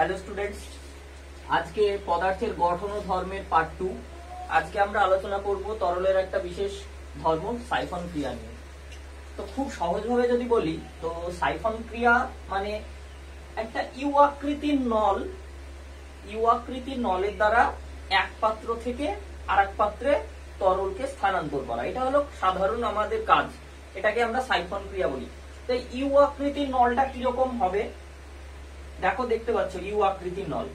Hello students আজকে পদার্থের গঠন ও ধর্মের পার্ট টু আজকে আমরা আলোচনা করব তরলের একটা বিশেষ ধর্ম, সাইফন ক্রিয়া নিয়ে। তো খুব সহজভাবে যদি বলি, তো সাইফন ক্রিয়া মানে একটা ইউ আকৃতির নল ইউ আকৃতির নলের দ্বারা এক পাত্র থেকে আর এক পাত্রে তরলকে স্থানান্তর করা। এটা হলো সাধারণ আমাদের কাজ। এটাকে আমরা সাইফন ক্রিয়া বলি। তো ইউ আকৃতির নলটা কীরকম হবে? দেখো, দেখতে পাচ্ছ, ইউ আকৃতির নল।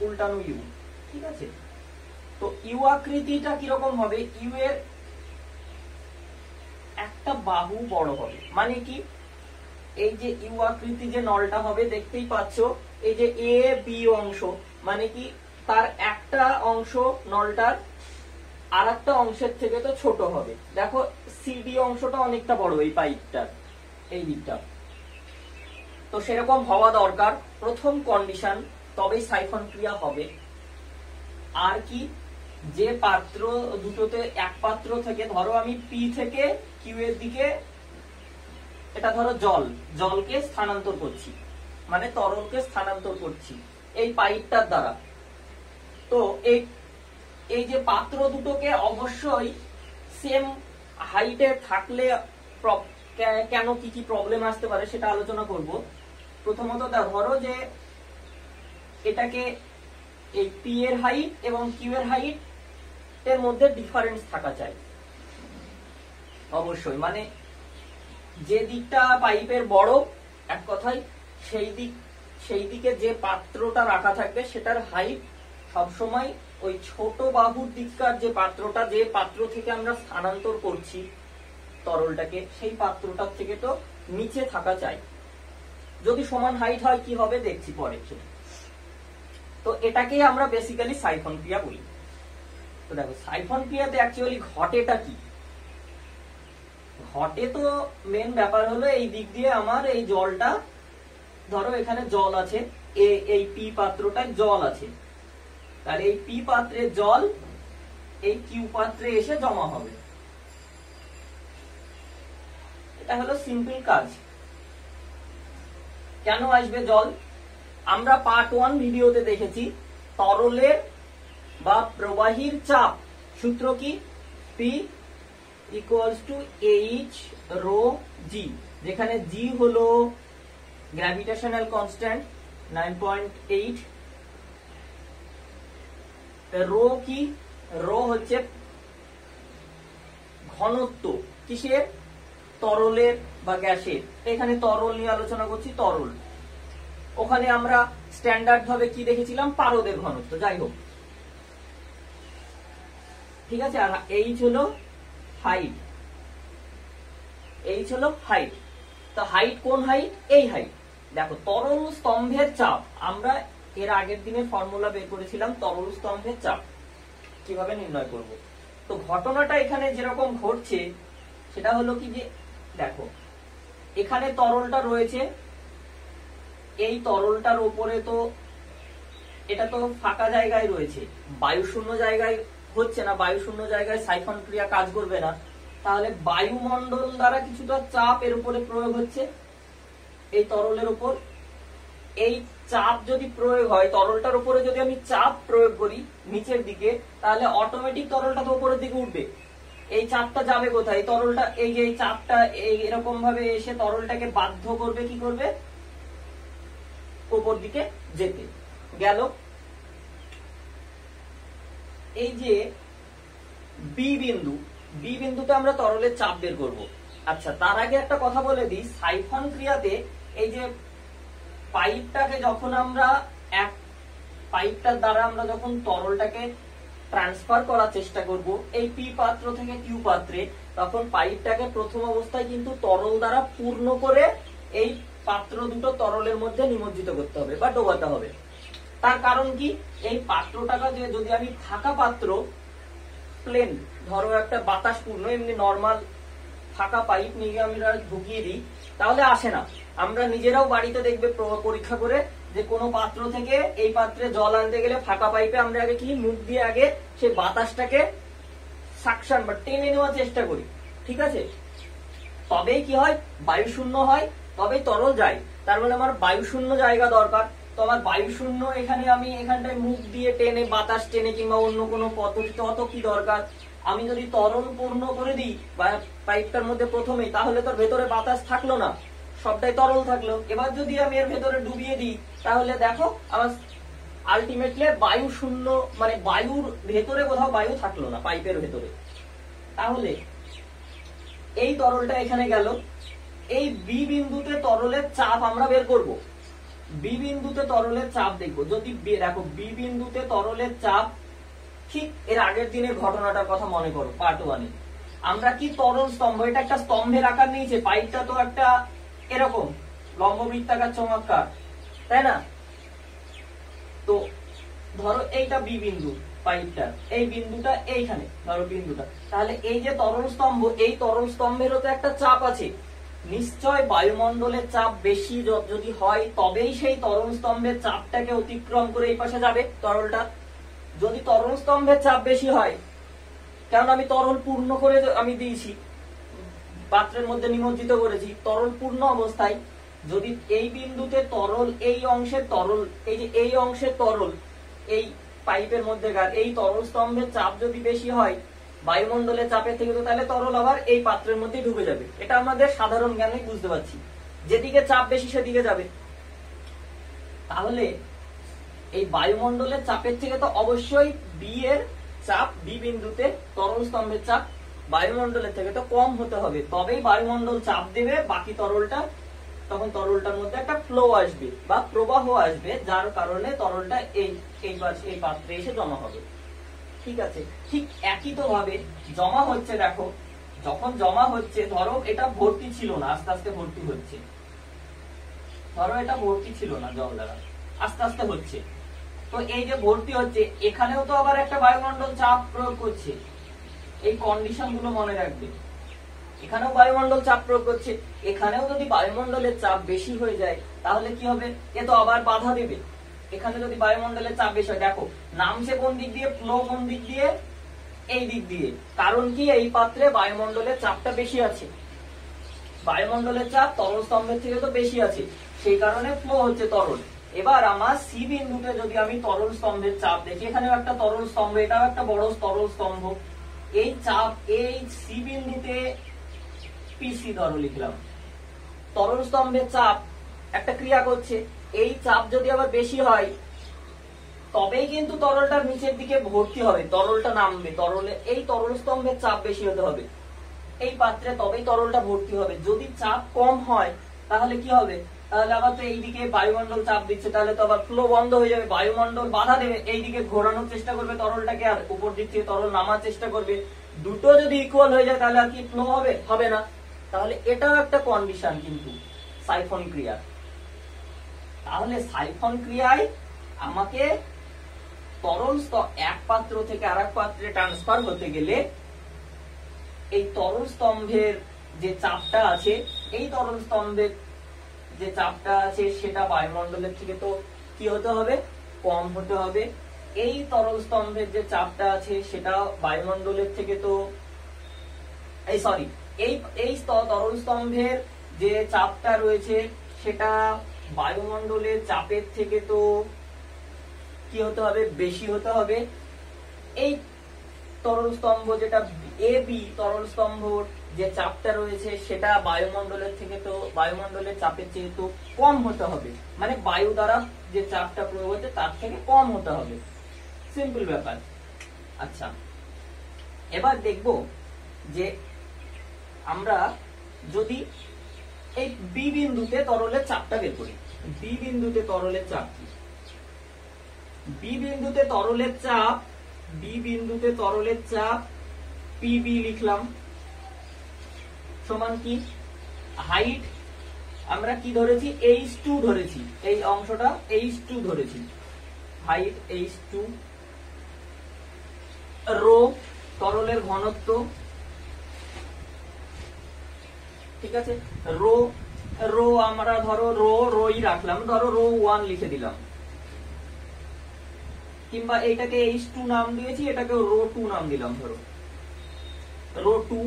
উল্টানো ইউ, ঠিক আছে? তো ইউ আকৃতিটা কীরকম হবে? ইউ এর একটা বাহু বড় হবে। মানে কি? এই যে ইউ আকৃতি যে নলটা হবে, দেখতেই পাচ্ছ, এই যে এ, বি অংশ মানে কি? তার একটা অংশ নলটার আর একটা অংশের থেকে তো ছোট হবে। দেখো সিডি অংশটা অনেকটা বড় এই পাইপটার, এই দিকটা। তো সেরকম হওয়া দরকার। প্রথম কন্ডিশন তবেই সাইফন ক্রিয়া হবে। আর কি? যে পাত্র দুটোতে এক পাত্র থেকে, ধরো আমি পি থেকে কিউ এর দিকে, এটা ধরো জল, জলকে স্থানান্তর করছি। মানে তরলকে স্থানান্তর করছি, এই পাইপটার দ্বারা। তো এই এই যে পাত্র দুটোকে অবশ্যই সেম হাইটে থাকলে কেন কি কি প্রবলেম আসতে পারে সেটা আলোচনা করব। প্রথমত ধরো যে এটাকে এই পি এর হাইট এবং কিউ এর হাইট এর মধ্যে ডিফারেন্স থাকা চাই। অবশ্যই মানে যে দিকটা পাইপের বড়, এক কথায় সেই দিক, সেই দিকে যে পাত্রটা রাখা থাকবে সেটার হাইট সবসময় ওই ছোট বাহুর দিককার যে পাত্রটা, যে পাত্র থেকে আমরা স্থানান্তর করছি তরলটাকে, সেই পাত্রটার থেকে তো নিচে থাকা চাই। যদি সমান হাইট হয়, কি হবে দেখছি পরে। তো এটাকেই আমরা বেসিক্যালি সাইফন ক্রিয়া বলি। তো দেখো সাইফন ক্রিয়াতে অ্যাকচুয়ালি ঘটেটা কি? ঘটে তো মেন ব্যাপার হলো এই দিক দিয়ে আমার এই জলটা, ধরো এখানে জল আছে এই পি পাত্রটায় জল আছে। তাহলে এই পি পাত্রে জল, এই কিউ পাত্রে এসে জমা হবে। এটা হলো সিম্পল কাজ। কেন আসবে জল? আমরা পার্ট ওয়ান ভিডিওতে দেখেছি তরলের বা প্রবাহীর চাপ, সূত্র কি? P equals to H rho G যেখানে জি হলো gravitational constant nine point eight rho কি? রো হচ্ছে ঘনত্ব, কিসের? তরলের বা গ্যাসের। এখানে তরল নিয়ে আলোচনা করছি, তরল। ওখানে আমরা স্ট্যান্ডার্ড ভাবে কি দেখেছিলাম? পারদের ঘনত্ব, যাই হোক। ঠিক আছে? আর এইচ হলো হাইট এইচ হলো হাইট তো হাইট কোন হাইট এই হাইট দেখো, তরল স্তম্ভের চাপ। আমরা এর আগের দিনে ফর্মুলা বের করেছিলাম, তরল স্তম্ভের চাপ। কীভাবে নির্ণয় করব? তো ঘটনাটা এখানে যেরকম ঘটছে, সেটা হলো কি যে দেখো, এখানে তরলটা রয়েছে। এই তরলটার উপরে তো এটা তো ফাঁকা জায়গায় রয়েছে। বায়ুশূন্য জায়গায় হচ্ছে না, বায়ুশূন্য জায়গায় সাইফন ক্রিয়া কাজ করবে না। তাহলে বায়ুমণ্ডল দ্বারা কিছুটা চাপ এর উপরে প্রয়োগ হচ্ছে। এই তরলের উপর এই চাপ যদি প্রয়োগ হয়, তরলটার উপরে যদি আমি চাপ প্রয়োগ করি নিচের দিকে, তাহলে অটোমেটিক তরলটা তো উপরের দিকে উঠবে। এই চাপটা যাবে কোথায়? তরলটা, এই যে চাপটা এরকম ভাবে এসে তরলটাকে বাধ্য করবে, কি করবে? উপর দিকে যেতে। গেল। এই যে বি বিন্দু বি বিন্দুতে আমরা তরলের চাপ বের করব। আচ্ছা তার আগে একটা কথা বলে দিই। সাইফন ক্রিয়াতে এই যে পাইপটাকে যখন আমরা এক, পাইপটার দ্বারা আমরা যখন তরলটাকে ট্রান্সফার করার চেষ্টা করব। এই পি পাত্র থেকে কিউ পাত্রে। তখন পাইপটাকে প্রথম অবস্থায় কিন্তু তরল দ্বারা পূর্ণ করে এই পাত্র দুটো তরলের মধ্যে নিমজ্জিত করতে হবে বা ডোবাতে হবে। তার কারণ কি? এই পাত্রটাকে যে যদি আমি ফাঁকা পাত্র প্লেন ধরো একটা বাতাস পূর্ণ এমনি নর্মাল ফাঁকা পাইপ নিয়ে আমরা ঢুকিয়ে দিই, তাহলে আসে না। আমরা নিজেরাও বাড়িতে দেখবে প্র- পরীক্ষা করে যে কোনো পাত্র থেকে এই পাত্রে জল আনতে গেলে ফাঁকা পাইপে আমরা আগে কি মুখ দিয়ে আগে সেই বাতাসটাকে সাকশন বা টেনে নেওয়ার চেষ্টা করি, ঠিক আছে? তবেই কি হয়? বায়ু শূন্য হয়, তবেই তরল যায়। তার মানে আমার বায়ু শূন্য জায়গা দরকার। তো আমার বায়ু শূন্য এখানে আমি এখানটায় মুখ দিয়ে টেনে, বাতাস টেনে কিংবা অন্য কোনো পদ্ধতিতে অত কি দরকার? আমি যদি তরল পূর্ণ করে দিই পাইপটার মধ্যে প্রথমেই, তাহলে তোর ভেতরে বাতাস থাকল না। সবটাই তরল থাকল। এবার যদি আমি এর ভেতরে ডুবিয়ে দিই, তাহলে দেখো আমার আলটিমেটলি বায়ু শূন্য মানে বায়ুর ভেতরে কোথাও বায়ু থাকল না, পাইপের ভেতরে। তাহলে এই তরলটা এখানে গেল। এই বি বিন্দুতে তরলের চাপ আমরা বের করব। বি বিন্দুতে তরলের চাপ দেখব। যদি দেখো বি বিন্দুতে তরলের চাপ, ঠিক এর আগের দিনের ঘটনাটার কথা মনে করো পার্ট ওয়ানে আমরা কি তরল স্তম্ভ, এটা একটা স্তম্ভের আকার নিয়েছে, পাইপটা তো একটা এরকম। লম্ব বৃত্তাকার চমৎকার, তাই না? তো ধরো এইটা বি বিন্দু পাইপটা এই বিন্দুটা এইখানে, ধরো বিন্দুটা। তাহলে এই যে তরল স্তম্ভ, এই তরল স্তম্ভেরও তো একটা চাপ আছে। নিশ্চয় বায়ুমণ্ডলের চাপ বেশি যদি হয়, তবেই সেই তরল স্তম্ভের চাপটাকে অতিক্রম করে এই পাশে যাবে তরলটা। যদি তরল স্তম্ভের চাপ বেশি হয়, কারণ আমি তরল পূর্ণ করে আমি দিয়েছি পাত্রের মধ্যে নিমজ্জিত করেছি। তরল পূর্ণ অবস্থায় যদি এই বিন্দুতে তরল এই অংশে তরল, এই যে এই অংশে তরল, এই পাইপের মধ্যেকার এই তরল স্তম্ভের চাপ যদি বেশি হয়, বায়ুমণ্ডলের চাপের থেকে তো তাহলে তরল আবার এই পাত্রের মধ্যে ঢুকে যাবে। এটা আমাদের সাধারণ জ্ঞানে বুঝতে পারছি। যেদিকে চাপ বেশি সেদিকে যাবে। তাহলে এই বায়ুমণ্ডলের চাপের থেকে তো অবশ্যই বি এর চাপ বি বিন্দুতে তরল স্তম্ভের চাপ বায়ুমণ্ডলের থেকে তো কম হতে হবে। তবেই বায়ুমণ্ডল চাপ দেবে, বাকি তরলটা, তখন তরলটার মধ্যে একটা ফ্লো আসবে বা প্রবাহ আসবে, যার কারণে তরলটা এই এই এই পাত্রে এসে জমা হবে। ঠিক আছে? ঠিক একই তো ভাবে জমা হচ্ছে দেখো, যখন জমা হচ্ছে, ধরো এটা ভর্তি ছিল না, আস্তে আস্তে ভর্তি হচ্ছে। ধরো এটা ভর্তি ছিল না জল দ্বারা, আস্তে আস্তে হচ্ছে। তো এই যে ভর্তি হচ্ছে, এখানেও তো আবার একটা বায়ুমণ্ডল চাপ প্রয়োগ করছে। এই কন্ডিশনগুলো মনে রাখবে। এখানেও বায়ুমণ্ডল চাপ প্রয়োগ করছে, এখানেও যদি বায়ুমণ্ডলের চাপ বেশি হয়ে যায়, তাহলে কি হবে? এ তো আবার বাধা দেবে। এখানে যদি বায়ুমণ্ডলের চাপ বেশি হয়, দেখো, নামছে কোন দিক দিয়ে ফ্লো কোন দিক দিয়ে? এই দিক দিয়ে। কারণ কি? এই পাত্রে বায়ুমণ্ডলের চাপটা বেশি আছে। বায়ুমণ্ডলের চাপ তরল স্তম্ভের থেকে তো বেশি আছে। সেই কারণে ফ্লো হচ্ছে তরল। এবার আমার সি বিন্দুতে যদি আমি তরল স্তম্ভের চাপ দেখি, এখানেও একটা তরল স্তম্ভ এটাও একটা বড় তরল স্তম্ভ এই চাপ, এই সি বিন্দুতে পিসি ধরো লিখলাম। তরল স্তম্ভের চাপ একটা ক্রিয়া করছে। এই চাপ যদি আবার বেশি হয়, তবেই কিন্তু তরলটার নিচের দিকে ভর্তি হবে, তরলটা নামবে। তরলে, এই তরল স্তম্ভের চাপ বেশি হতে হবে। এই পাত্রে তবেই তরলটা ভর্তি হবে। যদি চাপ কম হয়, তাহলে কি হবে? তাহলে আবার তো এইদিকে বায়ুমণ্ডল চাপ দিচ্ছে, তাহলে তো আবার ফ্লো বন্ধ হয়ে যাবে। বায়ুমণ্ডল বাধা দেবে, এইদিকে ঘোরানোর চেষ্টা করবে তরলটাকে, আর উপর দিক থেকে তরল নামার চেষ্টা করবে। দুটো যদি ইকুয়াল হয়ে যায়, তাহলে আর কি ফ্লো হবে? হবে না। তাহলে এটাও একটা কন্ডিশন কিন্তু সাইফন ক্রিয়া। তাহলে সাইফন ক্রিয়ায় আমাকে তরল এক পাত্র থেকে আরেক পাত্রে ট্রান্সফার হতে গেলে এই তরল স্তম্ভের যে চাপটা আছে, এই তরল স্তম্ভের যে চাপটা আছে সেটা বায়ুমণ্ডলের থেকে তো কি হতে হবে? কম হতে হবে। এই তরল স্তম্ভের যে চাপটা আছে সেটা বায়ুমণ্ডলের থেকে তো এই সরি এই এই তরল স্তম্ভের যে চাপটা রয়েছে সেটা বায়ুমণ্ডলের চাপের থেকে তো কি হতে হবে? বেশি হতে হবে। এই তরল স্তম্ভ যেটা, এ বি তরল স্তম্ভ যে চাপটা রয়েছে সেটা বায়ুমণ্ডলের থেকে তো বায়ুমণ্ডলের চাপের চেয়ে তো কম হতে হবে মানে বায়ু দ্বারা যে চাপটা প্রয়োগ হচ্ছে তার থেকে কম হতে হবে। সিম্পল ব্যাপার। আচ্ছা এবার দেখব যে আমরা যদি এই বি বিন্দুতে তরলের চাপটা বের করি বি বিন্দুতে তরলের চাপ কি? বি বিন্দুতে তরলের চাপ বি বিন্দুতে তরলের চাপ পিবি লিখলাম। সমান কি? হাইট আমরা কি ধরেছি? এইচ টু ধরেছি। এই অংশটা এইচ টু ধরেছি। হাইট এইচ টু রো তরলের ঘনত্ব। ঠিক আছে? রো রো আমরা ধরো রো রোই রাখলাম। ধরো রো ওয়ান লিখে দিলাম। কিংবা এইটাকে এইচ টু নাম দিয়েছি এটাকে রো টু নাম দিলাম, ধরো। রো টু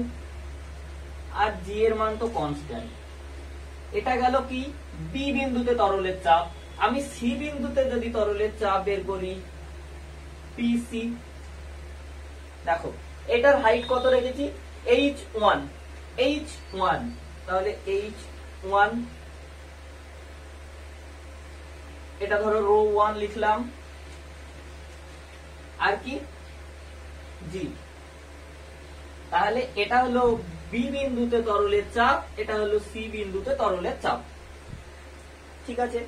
আর জি এর মান তো কনস্ট্যান্ট এটা গেল কি? বি বিন্দুতে তরলের চাপ। আমি সি বিন্দুতে যদি তরলের চাপ বের করি পিসি দেখো, এটার হাইট কত রেখেছি? এইচ ওয়ান এইচ ওয়ান তাহলে এইচ ওয়ান এটা ধরো রো ওয়ান লিখলাম। আর কি? জি তাহলে এটা হলো বি বিন্দুতে তরলের চাপ, এটা হলো সি বিন্দুতে তরলের চাপ। ঠিক আছে?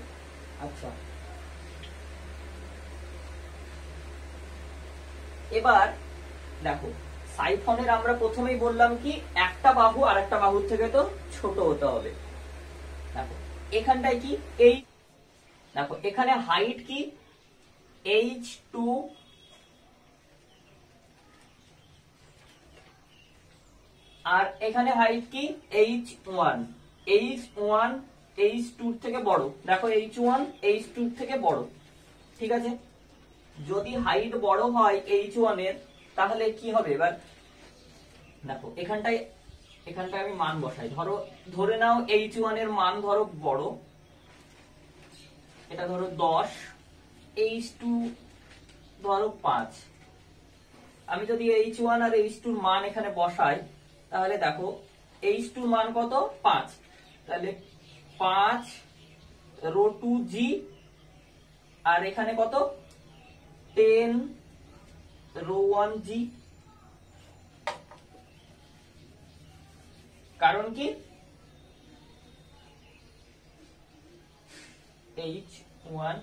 আচ্ছা। এবার দেখো, সাইফনের আমরা প্রথমেই বললাম কি, একটা বাহু আর একটা বাহুর থেকে তো ছোট হতে হবে। দেখো, এখানটায় কি? এই দেখো, এখানে হাইট কি? এইচ টু আর এখানে হাইট কি? H one H one H টুর থেকে বড়। দেখো এইচ ওয়ান এইচ টুর থেকে বড়। ঠিক আছে? যদি হাইট বড় হয় এইচ ওয়ানের, তাহলে কি হবে? এবার দেখো, এখানটায় এখানটায় আমি মান বসাই। ধরো, ধরে নাও এইচ ওয়ানের মান ধরো বড়। এটা ধরো দশ এইচ টু ধরো পাঁচ। আমি যদি এইচ ওয়ান আর এইচ টুর মান এখানে বসাই তাহলে দেখো এইচ টুর মান কত? পাঁচ। তাহলে পাঁচ রো টু জি আর এখানে কত? টেন রো ওয়ান জি কারণ কি? H one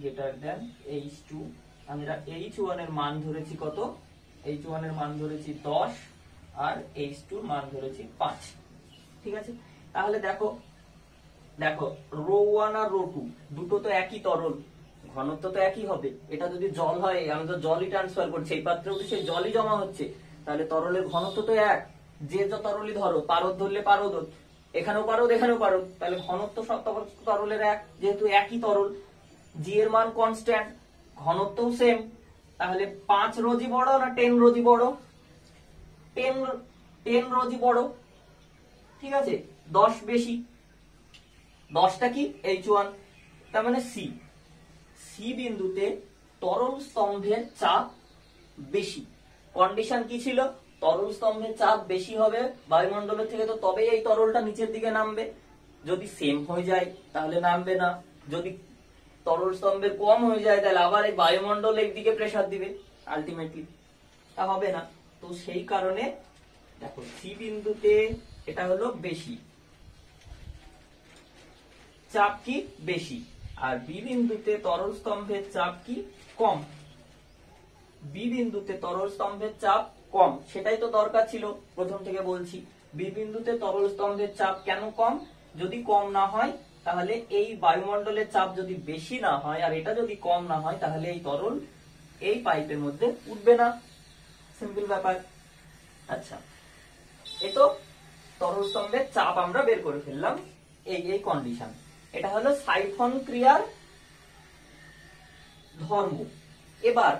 greater than H two আমরা এইচ ওয়ানের মান ধরেছি কত? এইচ ওয়ানের মান ধরেছি দশ। আর এইচ টুর মান ধরেছি পাঁচ। ঠিক আছে? তাহলে দেখো দেখো, রো ওয়ান আর রো টু দুটো তো একই তরল, ঘনত্ব তো একই হবে। এটা যদি জল হয়, আমি তো জলই ট্রান্সফার করছি, এই পাত্রেও তো সেই জলই জমা হচ্ছে, তাহলে তরলের ঘনত্ব তো এক। যে যত তরলই ধরো, পারদ ধরলে পারদ এখানেও পারদ এখানেও পারদ, তাহলে ঘনত্ব সব তর- তরলের এক, যেহেতু একই তরল জি এর মান কনস্ট্যান্ট ঘনত্বও সেম তাহলে পাঁচ রোজি বড় না টেন রোজি বড়? টেন টেন রোজি বড়। ঠিক আছে? দশ বেশি। দশটা কি? এইচ ওয়ান তার মানে সি সি বিন্দুতে তরল স্তম্ভের চাপ বেশি। কন্ডিশন কি ছিল? তরল স্তম্ভের চাপ বেশি হবে বায়ুমণ্ডলের থেকে, তো তবেই এই তরলটা নিচের দিকে নামবে। যদি সেম হয়ে যায়, তাহলে নামবে না। যদি তরল স্তম্ভের কম হয়ে যায়, তাহলে আবার এই বায়ুমণ্ডল দিকে প্রেসার দিবে আলটিমেটলি তা হবে না। তো সেই কারণে, দেখো সি বিন্দুতে এটা হলো বেশি। চাপ কি? বেশি। আর বি বিন্দুতে তরল স্তম্ভের চাপ কি? কম। বি বিন্দুতে তরল স্তম্ভের চাপ কম। সেটাই তো দরকার ছিল, প্রথম থেকে বলছি। বি বিন্দুতে তরল স্তম্ভের চাপ কেন কম? যদি কম না হয়, তাহলে এই বায়ুমণ্ডলের চাপ যদি বেশি না হয়, আর এটা যদি কম না হয়, তাহলে এই তরল এই পাইপের মধ্যে উঠবে না। সিম্পল ব্যাপার। আচ্ছা এ তো তরল স্তম্ভের চাপ আমরা বের করে ফেললাম। এই এই কন্ডিশন এটা হলো সাইফন ক্রিয়ার ধর্ম। এবার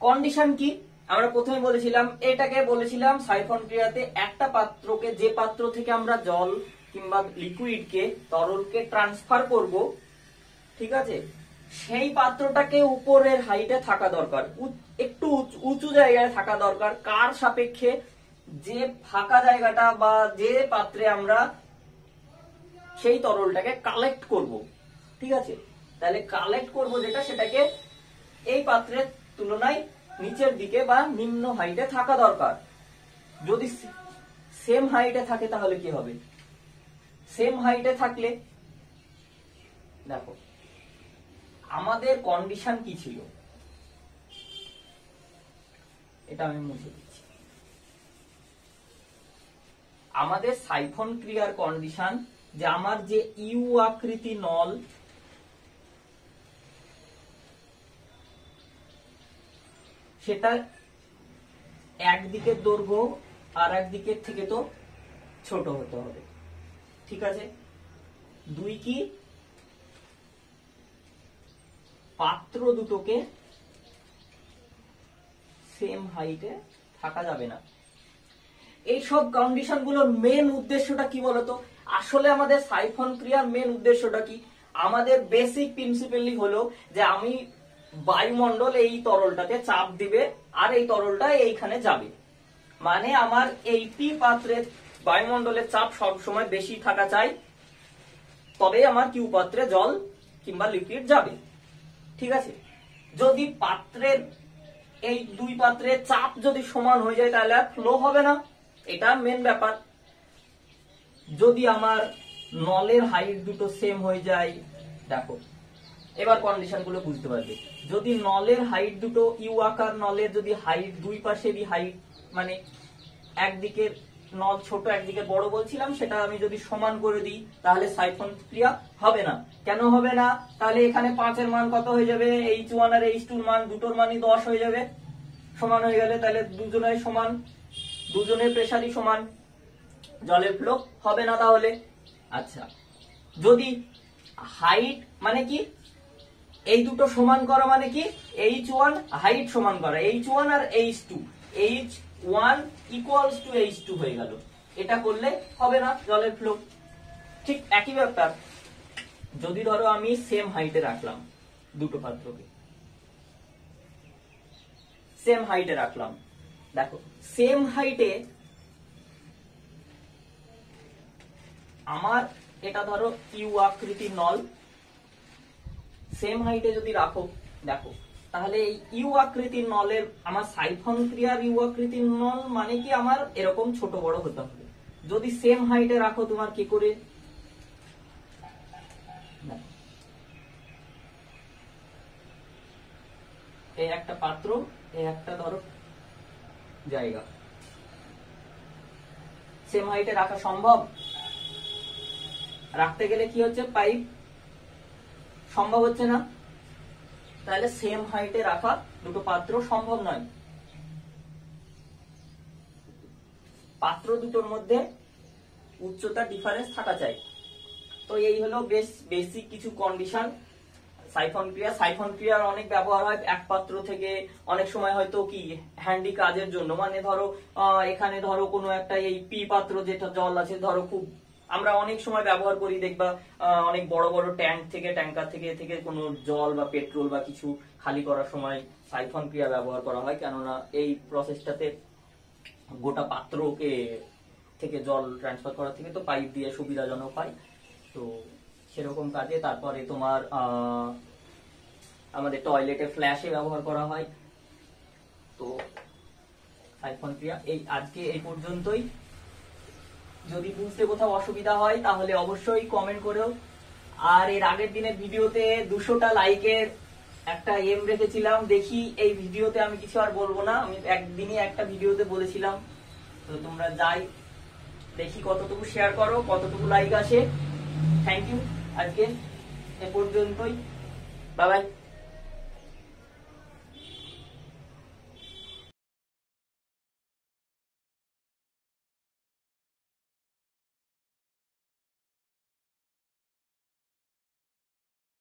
কন্ডিশন কি? আমরা প্রথমে বলেছিলাম, এটাকে বলেছিলাম সাইফন ক্রিয়াতে একটা পাত্রকে, যে পাত্র থেকে আমরা জল কিংবা লিকুইডকে তরলকে ট্রান্সফার করব, ঠিক আছে? সেই পাত্রটাকে উপরের হাইটে থাকা দরকার। উ- একটু উঁচু- জায়গায় থাকা দরকার। কার সাপেক্ষে যে ফাঁকা জায়গাটা বা যে পাত্রে আমরা সেই তরলটাকে কালেক্ট করব, ঠিক আছে? তাহলে কালেক্ট করব যেটা, সেটাকে এই পাত্রের তুলনায় নিচের দিকে বা নিম্ন হাইটে থাকা দরকার। যদি সেম হাইটে থাকে তাহলে কি হবে? সেম হাইটে থাকলে, দেখো, আমাদের কন্ডিশন কি ছিল? এটা আমি মুছে দিচ্ছি। আমাদের সাইফন ক্রিয়ার কন্ডিশন যে আমার যে ইউ আকৃতি নল, সেটা একদিকের দৈর্ঘ্য আর একদিকের থেকে তো ছোট হতে হবে। ঠিক আছে? দুই কি? পাত্র দুটোকে সেম হাইটে থাকা যাবে না। এই সব কন্ডিশনগুলোর মেন উদ্দেশ্যটা কি বলতো? আসলে আমাদের সাইফন ক্রিয়ার মেন উদ্দেশ্যটা কি? আমাদের বেসিক প্রিন্সিপালি হলো যে আমি বায়ুমণ্ডল এই তরলটাকে চাপ দিবে আর এই তরলটা এইখানে যাবে। মানে আমার এই পি পাত্রের বায়ুমণ্ডলের চাপ সব সময় বেশি থাকা চাই, তবে আমার কিউ পাত্রে জল কিংবা লিকুইড যাবে। ঠিক আছে? যদি পাত্রের এই দুই পাত্রে চাপ যদি সমান হয়ে যায়, তাহলে আর ফ্লো হবে না। এটা মেন ব্যাপার। যদি আমার নলের হাইট দুটো সেম হয়ে যায়, দেখো, এবার কন্ডিশনগুলো বুঝতে পারবে। যদি নলের হাইট দুটো, ইউ আকার নলের যদি হাইট দুই পাশেরই হাইট মানে একদিকের নল ছোট একদিকে বড় বলছিলাম, সেটা আমি যদি সমান করে দিই, তাহলে সাইফন ক্রিয়া হবে না। কেন হবে না? তাহলে এখানে পাঁচের মান কত হয়ে যাবে? এইচ ওয়ান আর এইচ টুর মান, দুটোর মানই দশ হয়ে যাবে। সমান হয়ে গেলে তাহলে দুজনের সমান, দুজনের প্রেশারই সমান। জলের ফ্লো হবে না তাহলে। আচ্ছা যদি হাইট মানে কি? এই দুটো সমান করা মানে কি? এইচ ওয়ান হাইট সমান করা। H one R H two H one equals to H two হয়ে গেল। এটা করলে হবে না, জলের ফ্লো ঠিক একই ব্যাপার। যদি ধরো আমি সেম হাইটে রাখলাম দুটো পাত্রকে। সেম হাইটে রাখলাম। দেখো সেম হাইটে আমার এটা ধরো ইউ আকৃতির নল সেম হাইটে যদি রাখো, দেখো তাহলে এই ইউ আকৃতির নলের, আমার সাইফন ক্রিয়ার ইউ আকৃতির নল মানে কি আমার এরকম ছোট বড় হতে হবে? যদি সেম হাইটে রাখো, তোমার কি করে। এই একটা পাত্র, এই একটা ধরো, জায়গা। সেম হাইটে রাখা সম্ভব? রাখতে গেলে কি হচ্ছে? পাইপ। সম্ভব হচ্ছে না? তাহলে সেম হাইটে রাখা দুটো পাত্র সম্ভব নয়। পাত্র দুটোর মধ্যে উচ্চতা ডিফারেন্স থাকা চাই। তো এই হলো বেশ বেসিক কিছু কন্ডিশন সাইফন ক্রিয়া সাইফন ক্রিয়ার অনেক ব্যবহার হয় এক পাত্র থেকে। অনেক সময় হয়তো কি হ্যান্ডি কাজের জন্য। মানে ধরো এখানে ধরো কোনো একটা এই পি পাত্র যেটা জল আছে, ধরো খুব আমরা অনেক সময় ব্যবহার করি, দেখবা অনেক বড় বড় ট্যাঙ্ক থেকে, ট্যাঙ্কার থেকে থেকে কোনো জল বা পেট্রোল বা কিছু খালি করার সময় সাইফন ক্রিয়া ব্যবহার করা হয়। কেননা এই প্রসেসটাতে গোটা পাত্রকে থেকে জল ট্রান্সফার করা থেকে তো পাইপ দিয়ে সুবিধাজনক হয়। তো সেরকম কাজে তারপরে তোমার আমাদের টয়লেটে ফ্ল্যাশে ব্যবহার করা হয়। তো সাইফন ক্রিয়া, এই আজকে এই পর্যন্তই। যদি বুঝতে কোথাও অসুবিধা হয়, তাহলে অবশ্যই কমেন্ট করেও। আর এর আগের দিনের ভিডিওতে দুশোটা লাইকের একটা এম রেখেছিলাম। দেখি এই ভিডিওতে আমি কিছু আর বলব না। আমি একদিনই একটা ভিডিওতে বলেছিলাম। তো তোমরা যাই, দেখি কতটুকু শেয়ার করো, কতটুকু লাইক আসে। থ্যাংক ইউ আজকে এ পর্যন্তই। Bye bye